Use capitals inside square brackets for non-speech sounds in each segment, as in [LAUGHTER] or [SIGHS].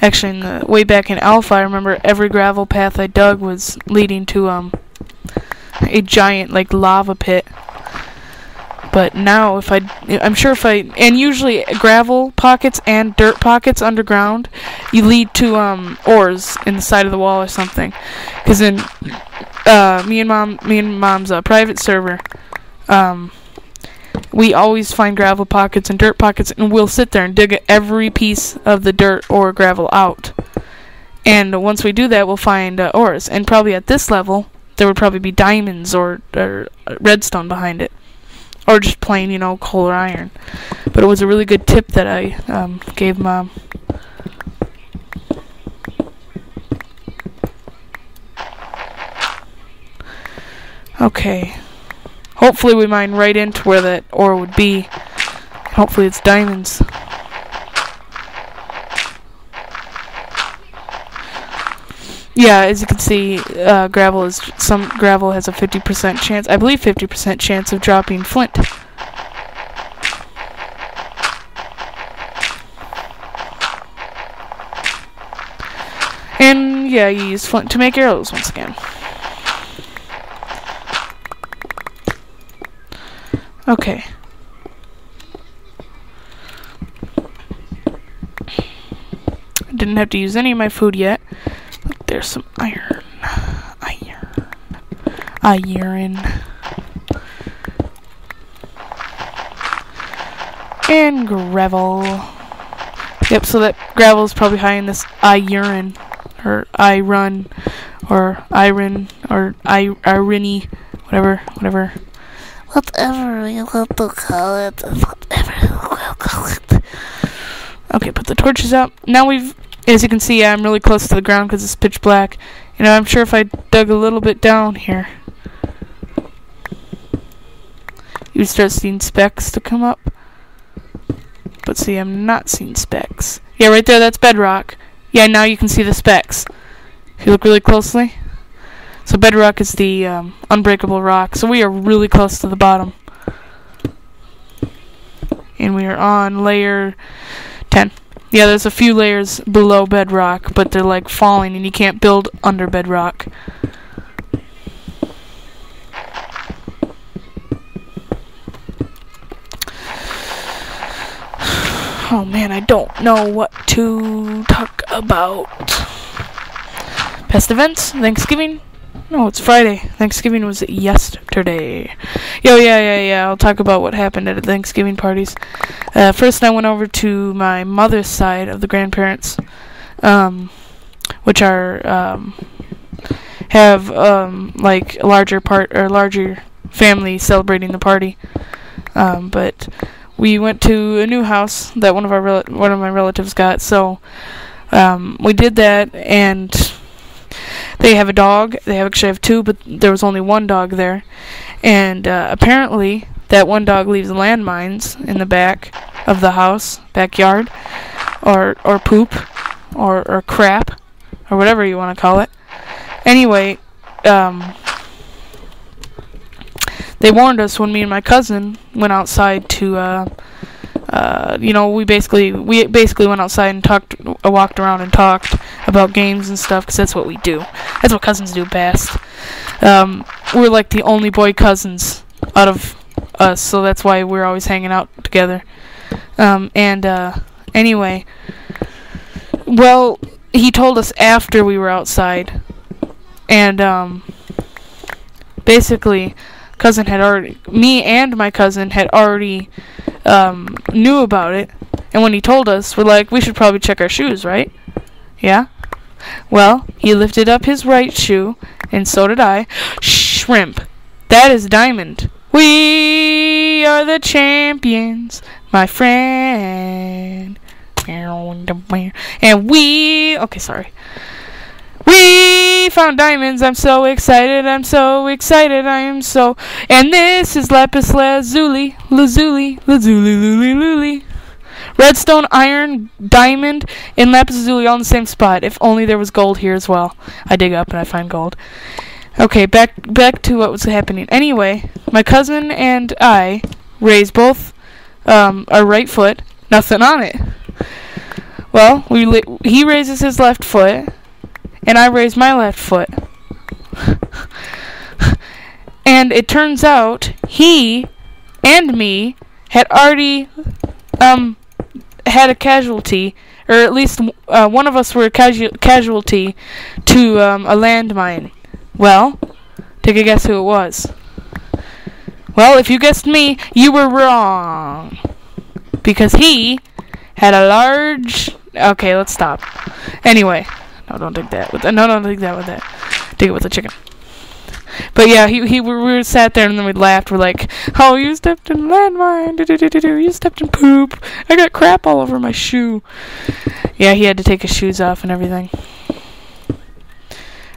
Actually, in the, way back in Alpha, I remember every gravel path I dug was leading to um a giant like lava pit. But now, if I, I'm sure if I, and usually gravel pockets and dirt pockets underground, you lead to um ores in the side of the wall or something. Because in uh, me and mom, me and mom's uh, private server, um, we always find gravel pockets and dirt pockets, and we'll sit there and dig every piece of the dirt or gravel out. And once we do that, we'll find uh, ores. And probably at this level, there would probably be diamonds or, or redstone behind it. Or just plain, you know, coal or iron. But it was a really good tip that I um, gave mom. Okay. Hopefully we mine right into where that ore would be. Hopefully it's diamonds. Yeah, as you can see, uh, gravel is some gravel has a 50% chance. I believe 50% chance of dropping flint. And yeah, you use flint to make arrows once again. Okay. I Didn't have to use any of my food yet. There's some iron. Iron. Iron. And gravel. Yep, so that gravel is probably high in this iron. Or iron. Or iron. Or irony. Whatever. Whatever. Whatever you want to call it. Whatever you want to call it. Okay, put the torches out. Now we've, as you can see, I'm really close to the ground because it's pitch black. You know, I'm sure if I dug a little bit down here, you'd start seeing specks to come up. But see, I'm not seeing specks. Yeah, right there, that's bedrock. Yeah, now you can see the specks. If you look really closely. So bedrock is the um, unbreakable rock. So we are really close to the bottom. And we are on layer 10. Yeah, there's a few layers below bedrock, but they're like falling and you can't build under bedrock. [SIGHS] Oh man, I don't know what to talk about. Past events, Thanksgiving. No, it's Friday. Thanksgiving was yesterday. Yo, yeah, yeah, yeah. I'll talk about what happened at Thanksgiving parties. Uh, first, I went over to my mother's side of the grandparents, um, which are um, have um, like a larger part or larger family celebrating the party. Um, but we went to a new house that one of our one of my relatives got. So um, we did that, and they have a dog. They have actually have two, but there was only one dog there, and uh, apparently that one dog leaves landmines in the back of the house, backyard, or or poop, or or crap, or whatever you want to call it. Anyway, um, they warned us when me and my cousin went outside to, uh, uh, you know, we basically we basically went outside and talked, uh, walked around and talked about games and stuff because that's what we do. That's what cousins do best. Um, we're like the only boy cousins out of us, so that's why we're always hanging out together. Um, and uh, anyway, well, he told us after we were outside, and um, basically cousin had already me and my cousin had already um, knew about it. And when he told us we're like we should probably check our shoes right? Yeah? Well he lifted up his right shoe and so did i. Shrimp. That is diamond. We are the champions my friend. And we okay sorry we found diamonds. I'm so excited. I'm so excited. I am so. And this is lapis lazuli, lazuli, lazuli, luli, luli. Redstone, iron, diamond, and lapis lazuli all in the same spot. If only there was gold here as well. I dig up and I find gold. Okay, back back to what was happening. Anyway, my cousin and I raised both um, our right foot, nothing on it. Well, we he raises his left foot, and I raise my left foot. and it turns out he and me had already um had a casualty, or at least uh, one of us were a casu- casualty to um, a landmine. Well, take a guess who it was. Well, if you guessed me, you were wrong. Because he had a large. Okay, let's stop. Anyway, no, don't take that. With the, no, don't take that with that. Take it with the chicken. But yeah, he he we were sat there and then we laughed. We're like, "Oh, you stepped in landmine. Do-do-do-do-do. You stepped in poop. I got crap all over my shoe." Yeah, he had to take his shoes off and everything.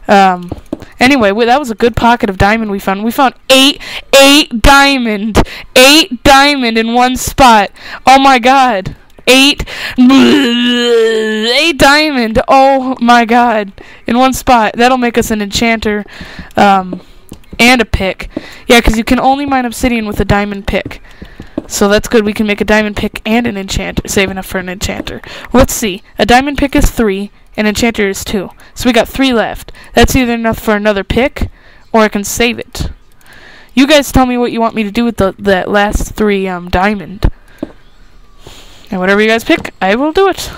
Um. Anyway, we, that was a good pocket of diamond we found. We found eight, eight diamond, eight diamond in one spot. Oh my god, eight, eight diamond. Oh my god, in one spot. That'll make us an enchanter, um, and a pick. Yeah, because you can only mine obsidian with a diamond pick. So that's good. We can make a diamond pick and an enchanter. Save enough for an enchanter. Let's see. A diamond pick is three. An enchanter is two. So we got three left. That's either enough for another pick, or I can save it. You guys tell me what you want me to do with the that last three um diamond. And whatever you guys pick, I will do it.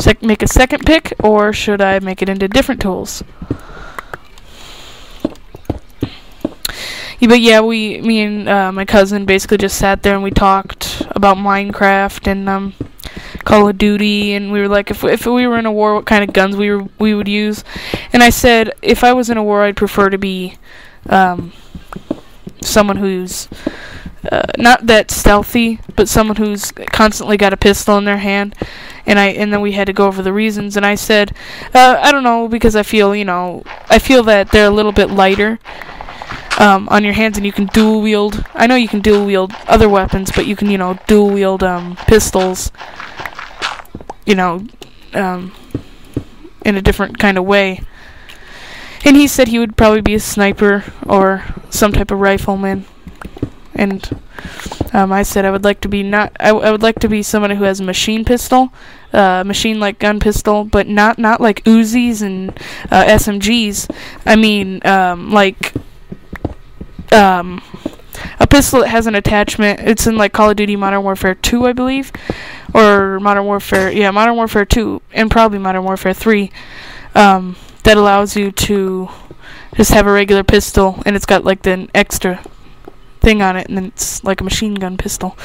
Sec- make a second pick, or should I make it into different tools? Yeah, but yeah, we, me and uh, my cousin basically just sat there and we talked about Minecraft and um, Call of Duty, and we were like, if if we were in a war, what kind of guns we were, we would use. And I said, if I was in a war, I'd prefer to be um, someone who's uh, not that stealthy, but someone who's constantly got a pistol in their hand. And I and then we had to go over the reasons. And I said, uh, I don't know, because I feel you know, I feel that they're a little bit lighter. Um, on your hands, and you can dual wield. I know you can dual wield other weapons, but you can, you know, dual wield um, pistols. You know, um, in a different kind of way. And he said he would probably be a sniper or some type of rifleman. And um, I said I would like to be not. I, I would like to be someone who has a machine pistol, uh, machine like gun pistol, but not not like Uzis and uh, SMGs. I mean, um, like um, a pistol that has an attachment. It's in like Call of Duty Modern Warfare 2, I believe, or Modern Warfare. Yeah, Modern Warfare 2, and probably Modern Warfare 3. Um, that allows you to just have a regular pistol, and it's got like the extra thing on it, and then it's like a machine gun pistol.